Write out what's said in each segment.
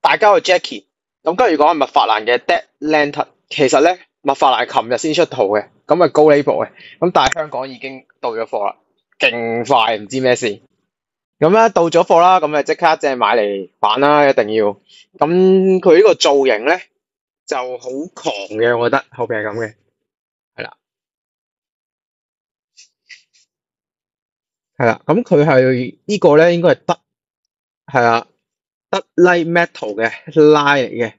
大家嘅 Jackie，咁跟住講麥法蘭嘅 Dead Lantern，其實咧麦法蘭琴日先出圖嘅，咁啊高 label 嘅，咁但係香港已經到咗貨啦，勁快，唔知咩事。咁咧到咗貨啦，咁啊即刻即係買嚟玩啦，一定要。咁佢呢個造型咧就好狂嘅，我覺得後邊係咁嘅，係啦，係啦。咁佢係呢個咧應該係德係啊德 Light Metal 嘅 lie 嚟嘅，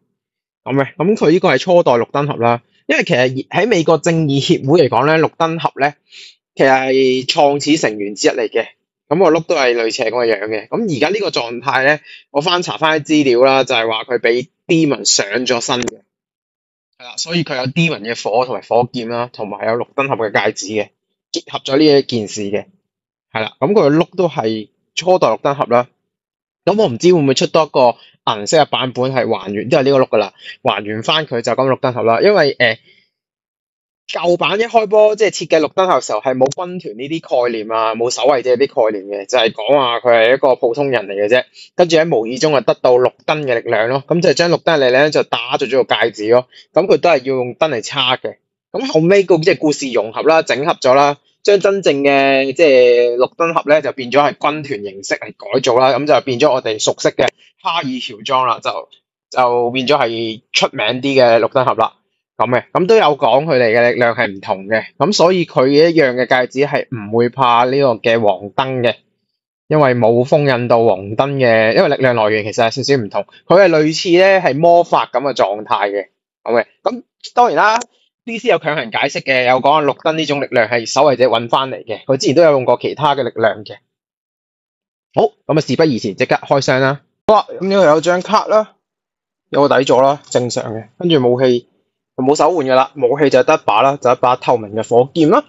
咁嘅。咁佢呢個係初代綠燈盒啦，因為其實喺美國正義協會嚟講咧，綠燈盒咧其實係創始成員之一嚟嘅。咁個碌都係類似咁嘅樣嘅。咁而家呢個狀態咧，我翻查翻啲資料啦，就係話佢俾 Demon 上咗身嘅，係啦，所以佢有 Demon 嘅火同埋火劍啦，同埋有綠燈盒嘅戒指嘅，結合咗呢一件事嘅，係啦。咁佢個碌都係初代綠燈盒啦。咁我唔知會唔會出多一個銀色嘅版本係還原，都係呢個碌噶啦，還原翻佢就咁綠燈盒啦。因為誒。呃版一開波即係設計綠燈盒嘅時候係冇軍團呢啲概念啊，冇守衛者啲概念嘅，就係講話佢係一個普通人嚟嘅啫。跟住喺無意中啊得到綠燈嘅力量咯，咁就將綠燈嘅力量咧就打咗咗個戒指咯。咁佢都係要用燈嚟叉嘅。咁後尾個即係故事融合啦，整合咗啦，將真正嘅即係綠燈盒咧就變咗係軍團形式嚟改造啦，咁就變咗我哋熟悉嘅哈爾喬裝啦，就就變咗係出名啲嘅綠燈盒啦。咁嘅，咁都有講佢哋嘅力量係唔同嘅，咁所以佢一樣嘅戒指係唔會怕呢個嘅黃燈嘅，因為冇封印到黃燈嘅，因為力量來源其實係少少唔同，佢係類似咧係魔法咁嘅狀態嘅，咁嘅，咁當然啦，DC 有強行解釋嘅，有講綠燈呢種力量係守衛者揾翻嚟嘅，佢之前都有用過其他嘅力量嘅。好，咁啊事不宜遲，即刻開箱啦。好啦，咁呢度有張卡啦，有個底座啦，正常嘅，跟住武器就。冇手換噶啦，武器就得一把啦，就一把透明嘅火劍啦，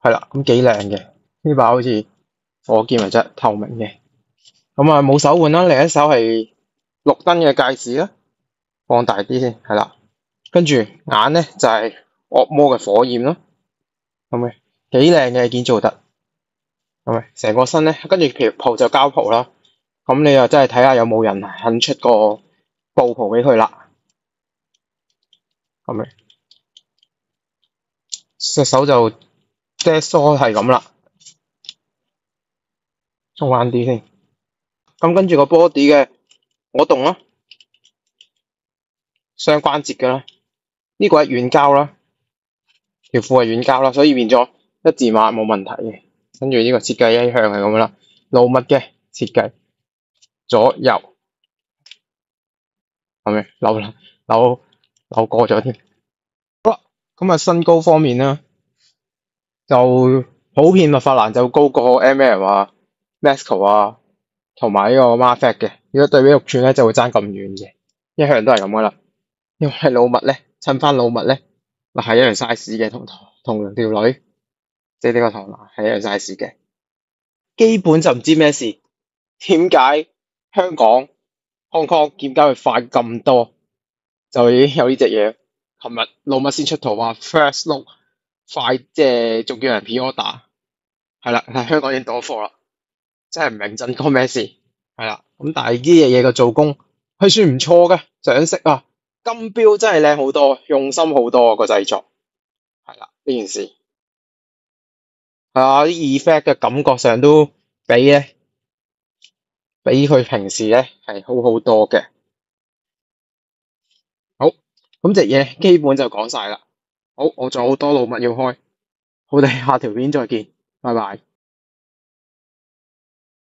係啦，咁幾靚嘅呢把好似火劍嚟啫，透明嘅，咁啊冇手換啦，另一手係綠燈嘅戒指啦，放大啲先，係啦，跟住眼咧就係惡魔嘅火焰咯，係咪幾靚嘅件做得，係咪成個身咧，跟住皮袍就膠袍啦，咁你又真係睇下有冇人肯出個布袍俾佢啦。係咪？隻手就即系梳係咁啦，鬆翻啲先。咁跟住個 body 嘅我動啦，雙關節嘅啦，呢個係軟膠啦，條褲係軟膠啦，所以變咗一字馬冇問題嘅。跟住呢個設計一向係咁啦，露物嘅設計，左右係咪？扭啦，扭。我過咗添，好啦，咁啊身高方面咧，就普遍麥法蘭就高過 M.L 啊、mesco 啊，同埋呢個 Marfet 嘅。如果對比六寸咧，就會爭咁遠嘅，一向都係咁噶啦。因為老物咧，襯翻老物咧，嗱係一樣 size 嘅，同同條女，即係呢個唐娜係一樣 size 嘅。基本就唔知咩事，點解香港 Hong Kong 點解會快咁多？就已經有呢隻嘢，琴日老麥先出圖話 first look 快，即係仲叫人 P order，係啦，係香港已經到貨啦，真係唔明真講咩事，係啦，咁但係呢隻嘢嘅做工係算唔錯嘅，上色啊，金標真係靚好多，用心好多啊個製作，係啦呢件事，係啊啲 effect 嘅感覺上都比咧，比佢平時咧係好好多嘅。好咁隻嘢基本就講晒啦。好，我仲有好多路物要開，我哋下條片再見，拜拜。